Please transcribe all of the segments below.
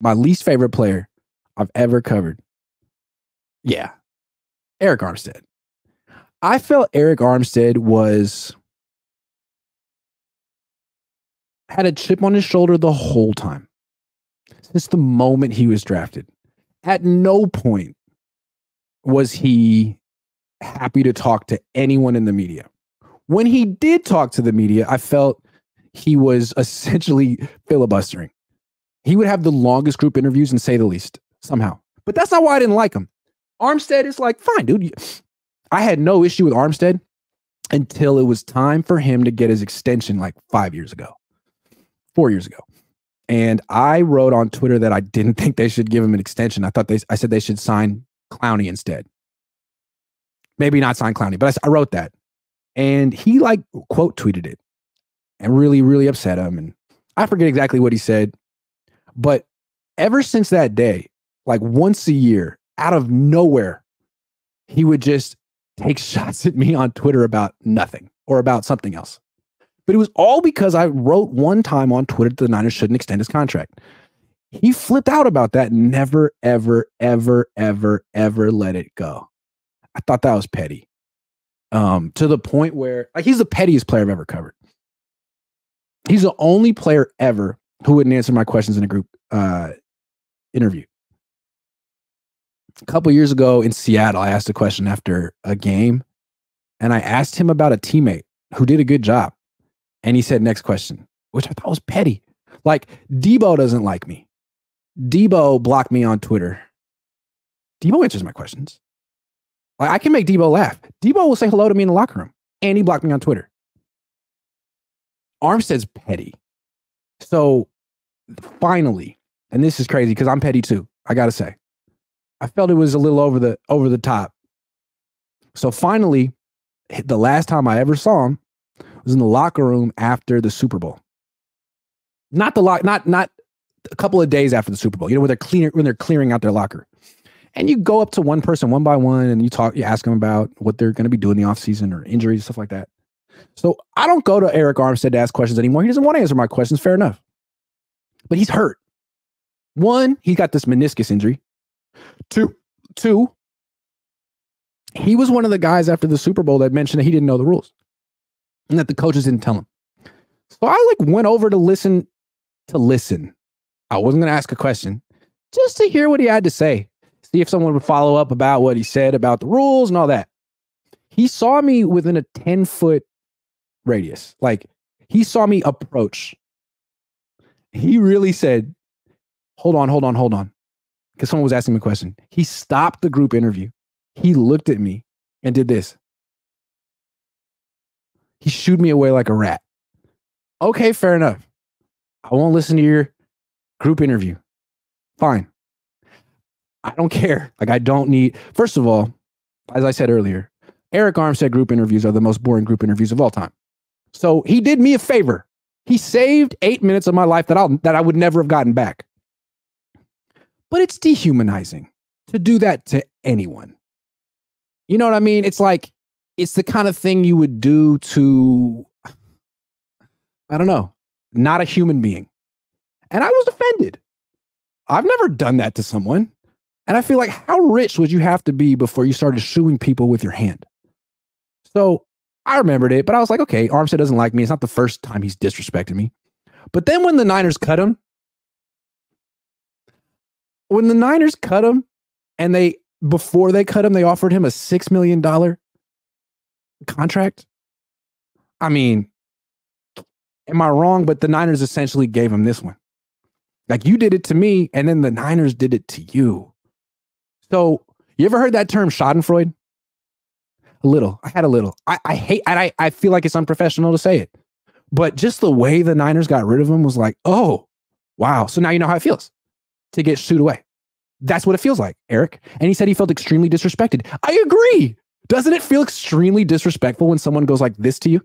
my least favorite player I've ever covered. Yeah, Arik Armstead. I felt Arik Armstead was had a chip on his shoulder the whole time since the moment he was drafted. At no point was he happy to talk to anyone in the media. When he did talk to the media, I felt he was essentially filibustering. He would have the longest group interviews and say the least somehow. But that's not why I didn't like him. Armstead is like, fine, dude. I had no issue with Armstead until it was time for him to get his extension like five years ago, four years ago. And I wrote on Twitter that I didn't think they should give him an extension. I thought they, I said they should sign Clowney instead. Maybe not sign Clowney, but I, I wrote that. And he like quote tweeted it and really, really upset him. And I forget exactly what he said. But ever since that day, like once a year, out of nowhere, he would just take shots at me on Twitter about nothing or about something else. But it was all because I wrote one time on Twitter that the Niners shouldn't extend his contract. He flipped out about that, never, ever, ever, ever, ever let it go. I thought that was petty. Um, to the point where like he's the pettiest player I've ever covered. He's the only player ever who wouldn't answer my questions in a group uh, interview. A couple years ago in Seattle, I asked a question after a game, and I asked him about a teammate who did a good job, and he said, "Next question," which I thought was petty. Like Deebo doesn't like me. Deebo blocked me on Twitter. Deebo answers my questions. Like I can make Deebo laugh. Deebo will say hello to me in the locker room, and he blocked me on Twitter. Armstead's petty. So finally, and this is crazy because I'm petty too. I gotta say, I felt it was a little over the over the top. So finally, the last time I ever saw him was in the locker room after the Super Bowl. Not the lock, not not a couple of days after the Super Bowl. You know when they're cleaning when they're clearing out their locker. And you go up to one person one by one and you talk, you ask them about what they're going to be doing in the offseason or injuries, stuff like that. So I don't go to Arik Armstead to ask questions anymore. He doesn't want to answer my questions. Fair enough. But he's hurt. One, he got this meniscus injury. Two, two, he was one of the guys after the Super Bowl that mentioned that he didn't know the rules and that the coaches didn't tell him. So I like went over to listen to listen. I wasn't going to ask a question, just to hear what he had to say. See if someone would follow up about what he said about the rules and all that. He saw me within a 10 foot radius. Like he saw me approach. He really said, Hold on, hold on, hold on. Because someone was asking me a question. He stopped the group interview. He looked at me and did this. He shooed me away like a rat. Okay, fair enough. I won't listen to your group interview. Fine. I don't care. Like, I don't need, first of all, as I said earlier, Arik Armstead group interviews are the most boring group interviews of all time. So he did me a favor. He saved eight minutes of my life that I'll that I would never have gotten back. But it's dehumanizing to do that to anyone. You know what I mean? It's like it's the kind of thing you would do to I don't know, not a human being. And I was offended. I've never done that to someone. And I feel like how rich would you have to be before you started suing people with your hand? So I remembered it, but I was like, okay, Armstead doesn't like me. It's not the first time he's disrespected me. But then when the Niners cut him, when the Niners cut him and they, before they cut him, they offered him a $6 million contract. I mean, am I wrong? But the Niners essentially gave him this one. Like you did it to me, and then the Niners did it to you. So you ever heard that term Schadenfreude? A little. I had a little. I, I hate and I, I feel like it's unprofessional to say it. But just the way the Niners got rid of him was like, oh, wow. So now you know how it feels to get sued away. That's what it feels like, Eric. And he said he felt extremely disrespected. I agree. Doesn't it feel extremely disrespectful when someone goes like this to you?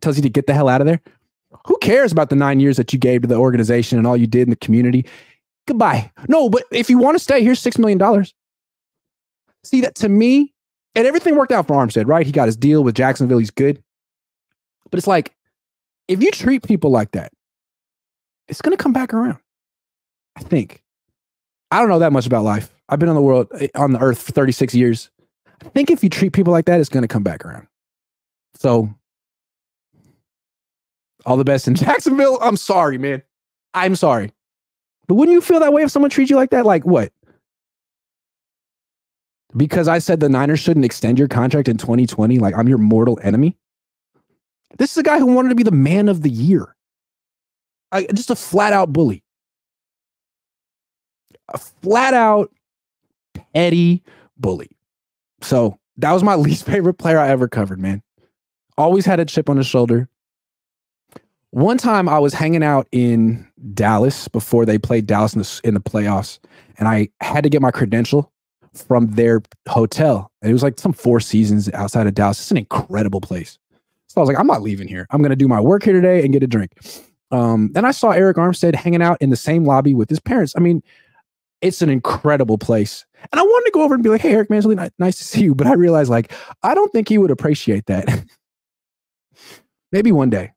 Tells you to get the hell out of there? Who cares about the nine years that you gave to the organization and all you did in the community? Goodbye. No, but if you want to stay, here's $6 million. See, that to me, and everything worked out for Armstead, right? He got his deal with Jacksonville. He's good. But it's like, if you treat people like that, it's going to come back around. I think. I don't know that much about life. I've been on the world eh, on the earth for 36 years. I think if you treat people like that, it's going to come back around. So, all the best in Jacksonville. I'm sorry, man. I'm sorry. But wouldn't you feel that way if someone treats you like that? Like what? Because I said the Niners shouldn't extend your contract in 2020, like I'm your mortal enemy. This is a guy who wanted to be the man of the year. I, just a flat out bully. A flat out petty bully. So that was my least favorite player I ever covered, man. Always had a chip on his shoulder. One time I was hanging out in Dallas before they played Dallas in the, in the playoffs, and I had to get my credential from their hotel. And it was like some four seasons outside of Dallas. It's an incredible place. So I was like, I'm not leaving here. I'm going to do my work here today and get a drink. Um, then I saw Arik Armstead hanging out in the same lobby with his parents. I mean, it's an incredible place. And I wanted to go over and be like, hey, Eric, man, it's really nice to see you. But I realized, like, I don't think he would appreciate that. Maybe one day.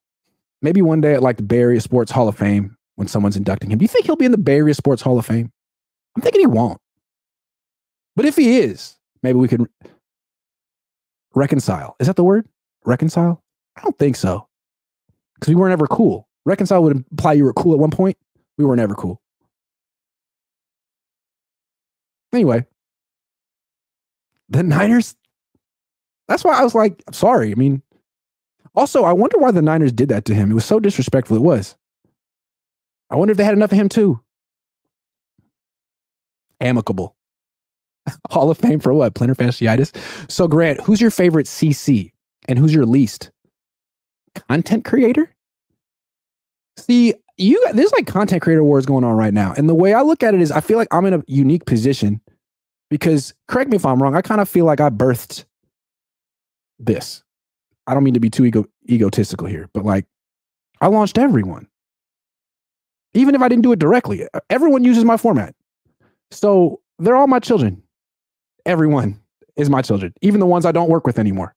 Maybe one day at like the Bay Area Sports Hall of Fame when someone's inducting him. Do you think he'll be in the Bay Area Sports Hall of Fame? I'm thinking he won't. But if he is, maybe we can reconcile. Is that the word? Reconcile? I don't think so. Because we weren't ever cool. Reconcile would imply you were cool at one point. We were never cool. Anyway, the Niners, that's why I was like, I'm sorry. I mean, also, I wonder why the Niners did that to him. It was so disrespectful. It was. I wonder if they had enough of him too. Amicable. Hall of Fame for what? Plantar fasciitis. So, Grant, who's your favorite CC and who's your least? Content creator? See, you there's like content creator wars going on right now. And the way I look at it is I feel like I'm in a unique position because correct me if I'm wrong, I kind of feel like I birthed this. I don't mean to be too ego, egotistical here, but like I launched everyone. Even if I didn't do it directly, everyone uses my format. So they're all my children. Everyone is my children, even the ones I don't work with anymore.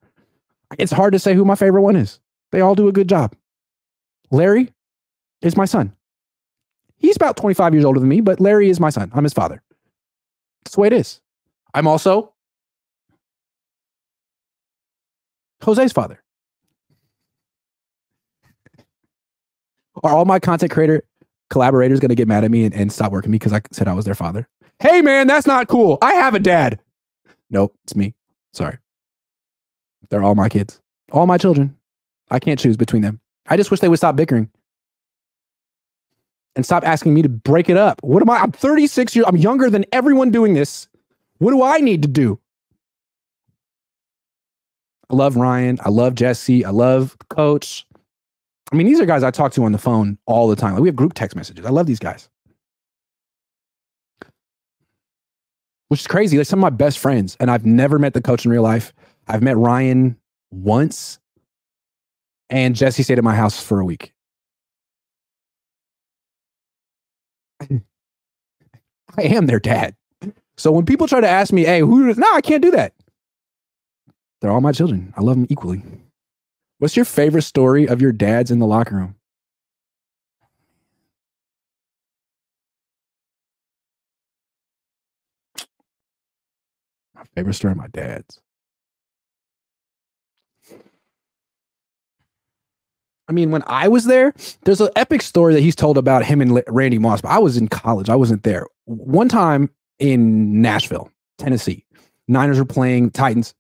It's hard to say who my favorite one is. They all do a good job. Larry is my son. He's about 25 years older than me, but Larry is my son. I'm his father. That's the way it is. I'm also Jose's father. Are all my content creator collaborators going to get mad at me and, and stop working me because I said I was their father? Hey, man, that's not cool. I have a dad. Nope, it's me. Sorry. They're all my kids, all my children. I can't choose between them. I just wish they would stop bickering and stop asking me to break it up. What am I? I'm 36 years. I'm younger than everyone doing this. What do I need to do? I love Ryan. I love Jesse. I love Coach. I mean, these are guys I talk to on the phone all the time. Like we have group text messages. I love these guys. Which is crazy. Like some of my best friends, and I've never met the coach in real life. I've met Ryan once, and Jesse stayed at my house for a week. I am their dad. So when people try to ask me, hey, who, no, I can't do that. They're all my children. I love them equally. What's your favorite story of your dad's in the locker room? Favorite story of my dad's. I mean, when I was there, there's an epic story that he's told about him and Randy Moss, but I was in college. I wasn't there. One time in Nashville, Tennessee, Niners were playing Titans.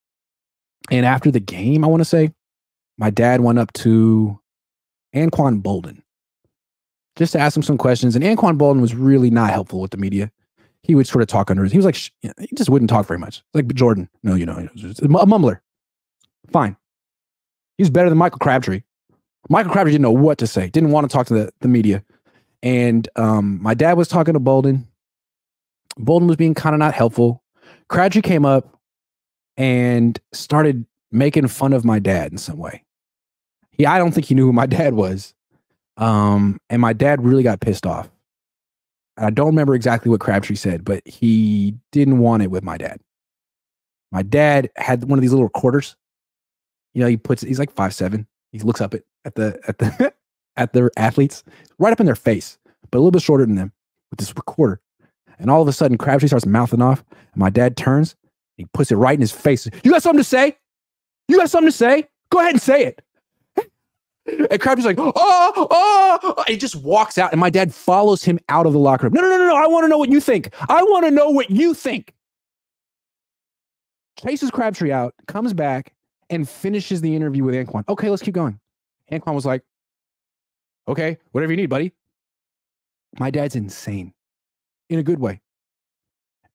And after the game, I want to say, my dad went up to Anquan Boldin just to ask him some questions. And Anquan Boldin was really not helpful with the media. He would sort of talk under his, he was like, he just wouldn't talk very much. Like Jordan, no, you know, a mumbler. Fine. He's better than Michael Crabtree. Michael Crabtree didn't know what to say, didn't want to talk to the, the media. And um, my dad was talking to Boldin. Boldin was being kind of not helpful. Crabtree came up and started making fun of my dad in some way. He, I don't think he knew who my dad was. Um, and my dad really got pissed off. I don't remember exactly what Crabtree said, but he didn't want it with my dad. My dad had one of these little recorders. You know, he puts he's like five seven. He looks up at at the at the at their athletes, right up in their face, but a little bit shorter than them with this recorder. And all of a sudden, Crabtree starts mouthing off. And my dad turns, he puts it right in his face. You got something to say? You got something to say? Go ahead and say it. And Crabtree's like, oh, oh, he just walks out. And my dad follows him out of the locker room. No, no, no, no, no. I want to know what you think. I want to know what you think. Chases Crabtree out, comes back, and finishes the interview with Anquan. Okay, let's keep going. Anquan was like, okay, whatever you need, buddy. My dad's insane in a good way.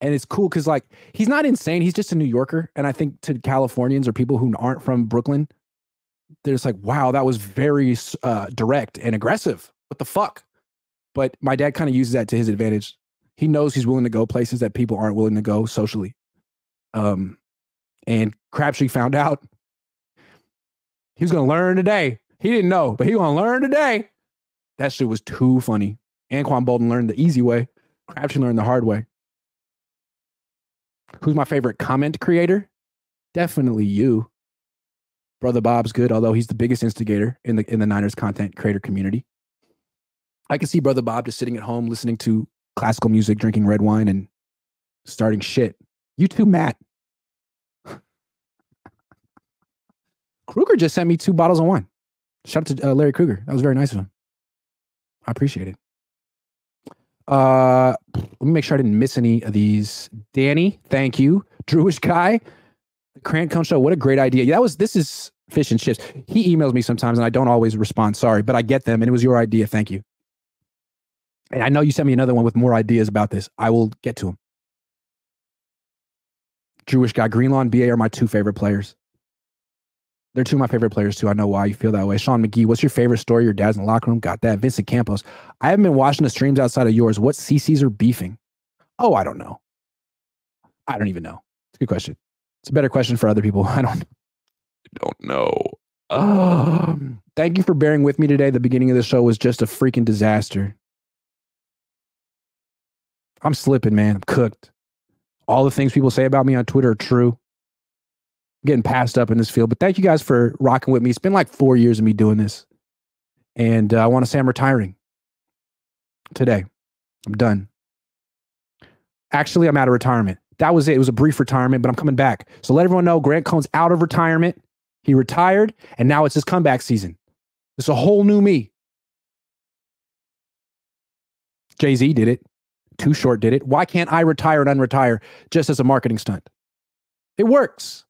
And it's cool because, like, he's not insane. He's just a New Yorker. And I think to Californians or people who aren't from Brooklyn, they're just like, wow, that was very uh, direct and aggressive. What the fuck? But my dad kind of uses that to his advantage. He knows he's willing to go places that people aren't willing to go socially. Um, and Crabtree found out he was going to learn today. He didn't know, but he to learn today. That shit was too funny. Anquan Boldin learned the easy way. Crabtree learned the hard way. Who's my favorite comment creator? Definitely you. Brother Bob's good, although he's the biggest instigator in the in the Niners content creator community. I can see Brother Bob just sitting at home listening to classical music, drinking red wine, and starting shit. You too, Matt. Krueger just sent me two bottles of wine. Shout out to uh, Larry Krueger. That was very nice of him. I appreciate it. Uh, let me make sure I didn't miss any of these. Danny, thank you. Drewish guy, the Grant Cohn Show. What a great idea. Yeah, that was. This is fish and chips. He emails me sometimes, and I don't always respond. Sorry, but I get them, and it was your idea. Thank you. And I know you sent me another one with more ideas about this. I will get to them. Jewish guy, Greenlaw and BA are my two favorite players. They're two of my favorite players too. I know why you feel that way. Sean McGee, what's your favorite story? Your dad's in the locker room. Got that. Vincent Campos. I haven't been watching the streams outside of yours. What CCs are beefing? Oh, I don't know. I don't even know. It's a good question. It's a better question for other people. I don't. Don't know. Um, thank you for bearing with me today. The beginning of the show was just a freaking disaster. I'm slipping, man. I'm cooked. All the things people say about me on Twitter are true getting passed up in this field. But thank you guys for rocking with me. It's been like four years of me doing this. And uh, I want to say I'm retiring today. I'm done. Actually, I'm out of retirement. That was it. It was a brief retirement, but I'm coming back. So let everyone know Grant Cohn's out of retirement. He retired, and now it's his comeback season. It's a whole new me. Jay Z did it. Too Short did it. Why can't I retire and unretire just as a marketing stunt? It works.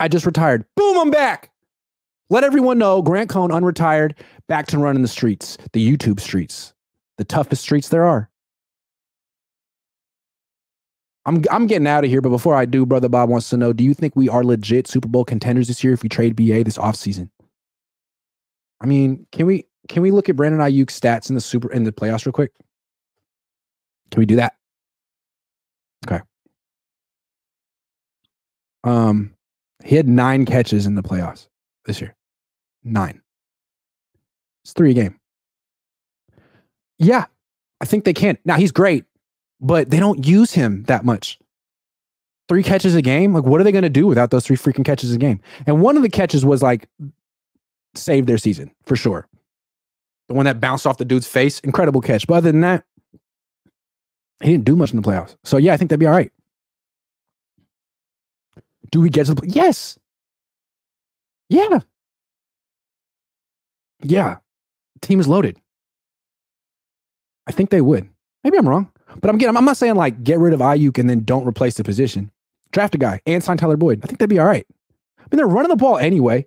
I just retired. Boom, I'm back. Let everyone know Grant Cohn unretired, back to running the streets, the YouTube streets, the toughest streets there are. I'm I'm getting out of here, but before I do, brother Bob wants to know: Do you think we are legit Super Bowl contenders this year if we trade BA this offseason? I mean, can we can we look at Brandon Aiyuk's stats in the super in the playoffs real quick? Can we do that? Okay. Um, he had nine catches in the playoffs this year. Nine. It's three a game. Yeah, I think they can. Now he's great, but they don't use him that much. Three catches a game? Like, what are they going to do without those three freaking catches a game? And one of the catches was like saved their season for sure. The one that bounced off the dude's face, incredible catch. But other than that, he didn't do much in the playoffs. So yeah, I think they'd be all right. Do we get to the Yes. Yeah. Yeah. team is loaded. I think they would. Maybe I'm wrong, but I'm getting. I'm not saying like get rid of Aiyuk and then don't replace the position. Draft a guy and sign Tyler Boyd. I think that'd be all right. I mean, they're running the ball anyway.